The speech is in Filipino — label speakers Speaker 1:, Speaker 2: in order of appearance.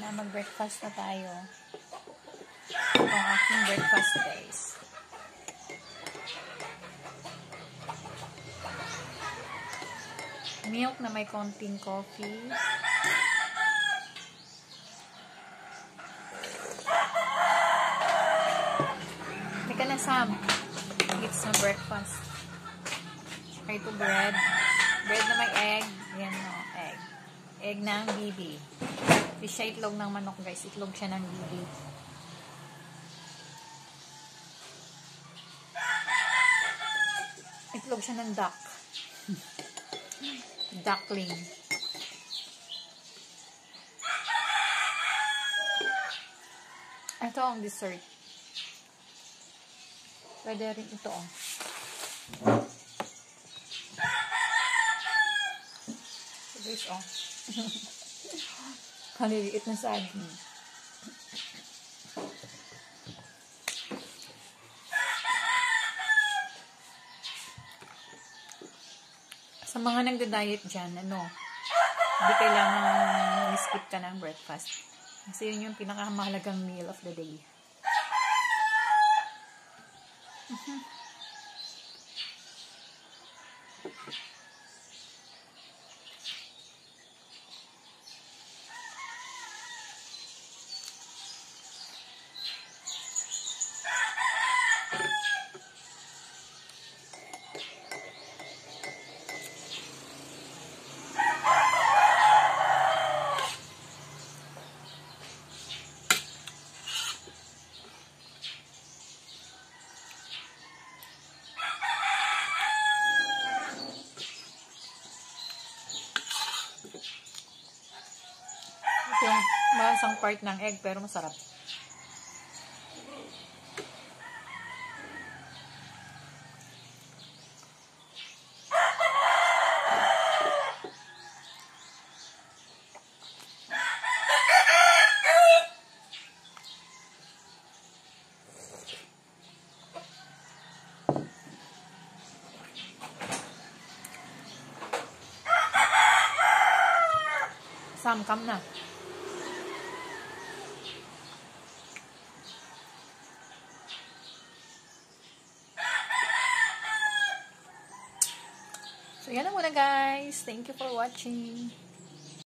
Speaker 1: mag-breakfast na tayo. Ito ang aking breakfast, guys. Milk na may konting coffee. Teka na, Sam. It's na breakfast. Try to bread. Bread na may egg. Yan o, egg. Egg ng bibi. Hindi siya itlog ng manok, guys. Itlog siya ng bibi. Itlog siya ng duck. Duckling. Ito ang dessert. Pwede rin ito. Oh. Guys, oh. Kaliliit na saging. Sa mga nagda-diet dyan, ano, hindi kailangan skip ka ng breakfast. Kasi yun yung pinakamahalagang meal of the day. Ito yung masang part ng egg pero masarap. Sam, come na. So, yan na muna guys. Thank you for watching.